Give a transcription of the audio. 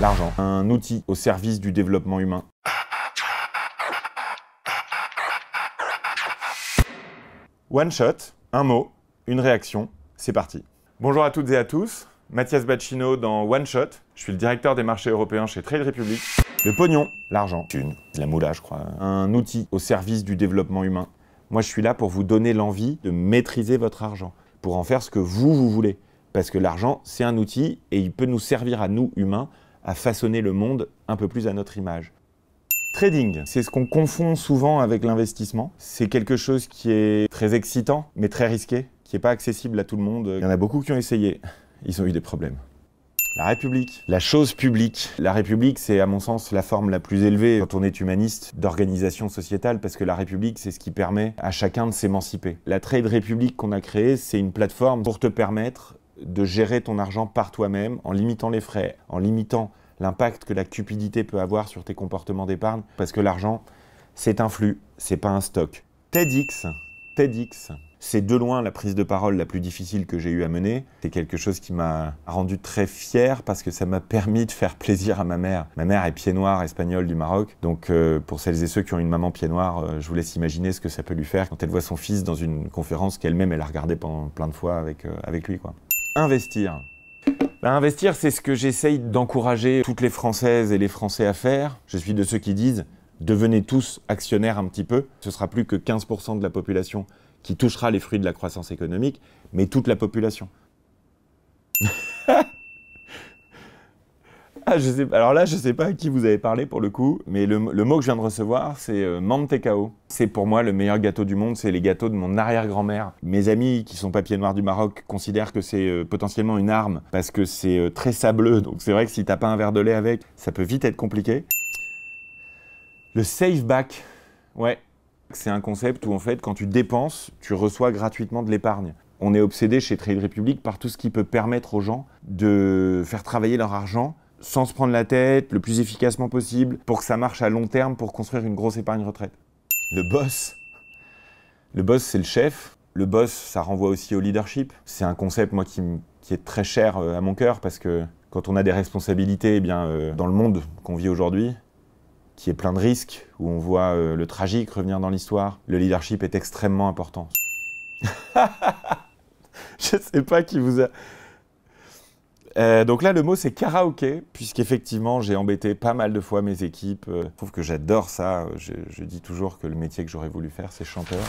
L'argent, un outil au service du développement humain. One shot, un mot, une réaction, c'est parti. Bonjour à toutes et à tous, Mathias Bacchino dans One Shot. Je suis le directeur des marchés européens chez Trade Republic. Le pognon, l'argent, une, la moula je crois, un outil au service du développement humain. Moi je suis là pour vous donner l'envie de maîtriser votre argent, pour en faire ce que vous, vous voulez. Parce que l'argent, c'est un outil et il peut nous servir à nous, humains, à façonner le monde un peu plus à notre image. Trading, c'est ce qu'on confond souvent avec l'investissement. C'est quelque chose qui est très excitant, mais très risqué, qui n'est pas accessible à tout le monde. Il y en a beaucoup qui ont essayé. Ils ont eu des problèmes. La République, la chose publique. La République, c'est à mon sens la forme la plus élevée, quand on est humaniste, d'organisation sociétale, parce que la République, c'est ce qui permet à chacun de s'émanciper. La Trade République qu'on a créée, c'est une plateforme pour te permettre de gérer ton argent par toi-même, en limitant les frais, en limitant l'impact que la cupidité peut avoir sur tes comportements d'épargne, parce que l'argent, c'est un flux, c'est pas un stock. TEDx, TEDx, c'est de loin la prise de parole la plus difficile que j'ai eu à mener. C'est quelque chose qui m'a rendu très fier parce que ça m'a permis de faire plaisir à ma mère. Ma mère est pied noir espagnole du Maroc, donc euh, pour celles et ceux qui ont une maman pied noir, euh, je vous laisse imaginer ce que ça peut lui faire quand elle voit son fils dans une conférence qu'elle-même elle a regardée plein de fois avec, euh, avec lui. Quoi. Investir. Ben, investir, c'est ce que j'essaye d'encourager toutes les Françaises et les Français à faire. Je suis de ceux qui disent devenez tous actionnaires un petit peu. Ce sera plus que 15% de la population qui touchera les fruits de la croissance économique, mais toute la population. alors là, je ne sais pas à qui vous avez parlé pour le coup, mais le, mot que je viens de recevoir, c'est euh, mantecao. C'est pour moi le meilleur gâteau du monde, c'est les gâteaux de mon arrière-grand-mère. Mes amis qui sont papiers noirs du Maroc considèrent que c'est euh, potentiellement une arme parce que c'est euh, très sableux. Donc c'est vrai que si t'as pas un verre de lait avec, ça peut vite être compliqué. Le save back, ouais, c'est un concept où en fait, quand tu dépenses, tu reçois gratuitement de l'épargne on est obsédé chez Trade Republic par tout ce qui peut permettre aux gens de faire travailler leur argent sans se prendre la tête, le plus efficacement possible, pour que ça marche à long terme pour construire une grosse épargne retraite. Le boss. Le boss, c'est le chef. Le boss, ça renvoie aussi au leadership. C'est un concept, moi, qui, est très cher euh, à mon cœur parce que quand on a des responsabilités, eh bien, euh, dans le monde qu'on vit aujourd'hui, qui est plein de risques, où on voit euh, le tragique revenir dans l'histoire, le leadership est extrêmement important. Je sais pas qui vous a... Euh, donc là, le mot c'est karaoké, puisqu'effectivement, j'ai embêté pas mal de fois mes équipes. Euh, je trouve que j'adore ça. Je, je dis toujours que le métier que j'aurais voulu faire, c'est chanteur.